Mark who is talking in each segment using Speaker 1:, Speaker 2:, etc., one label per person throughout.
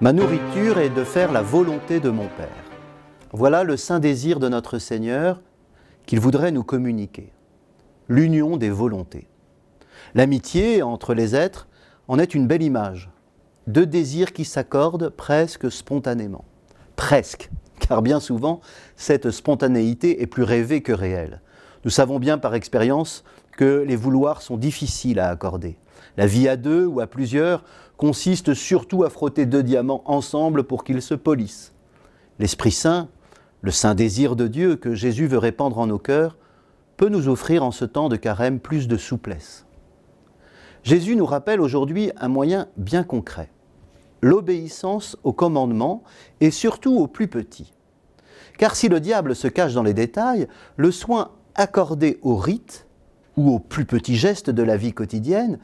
Speaker 1: Ma nourriture est de faire la volonté de mon Père. Voilà le saint désir de notre Seigneur qu'il voudrait nous communiquer. L'union des volontés. L'amitié entre les êtres en est une belle image. Deux désirs qui s'accordent presque spontanément. Presque, car bien souvent, cette spontanéité est plus rêvée que réelle. Nous savons bien par expérience que les vouloirs sont difficiles à accorder. La vie à deux ou à plusieurs consiste surtout à frotter deux diamants ensemble pour qu'ils se polissent. L'Esprit Saint, le saint désir de Dieu que Jésus veut répandre en nos cœurs, peut nous offrir en ce temps de carême plus de souplesse. Jésus nous rappelle aujourd'hui un moyen bien concret, l'obéissance au commandement et surtout aux plus petits. Car si le diable se cache dans les détails, le soin accordé au rite ou aux plus petits gestes de la vie quotidienne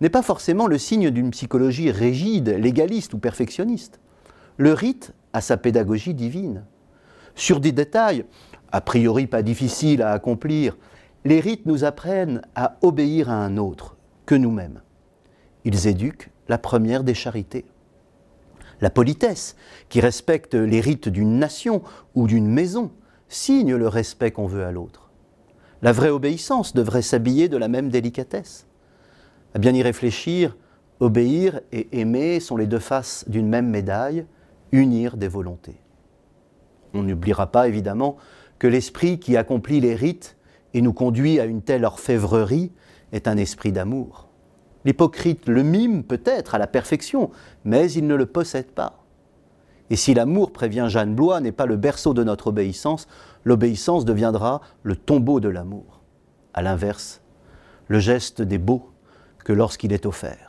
Speaker 1: n'est pas forcément le signe d'une psychologie rigide, légaliste ou perfectionniste. Le rite a sa pédagogie divine. Sur des détails, a priori pas difficiles à accomplir, les rites nous apprennent à obéir à un autre que nous-mêmes. Ils éduquent la première des charités. La politesse, qui respecte les rites d'une nation ou d'une maison, signe le respect qu'on veut à l'autre. La vraie obéissance devrait s'habiller de la même délicatesse. À bien y réfléchir, obéir et aimer sont les deux faces d'une même médaille, unir des volontés. On n'oubliera pas évidemment que l'esprit qui accomplit les rites et nous conduit à une telle orfèvrerie est un esprit d'amour. L'hypocrite le mime peut-être à la perfection, mais il ne le possède pas. Et si l'amour, prévient Jeanne Blois, n'est pas le berceau de notre obéissance, l'obéissance deviendra le tombeau de l'amour. À l'inverse, le geste des beaux que lorsqu'il est offert.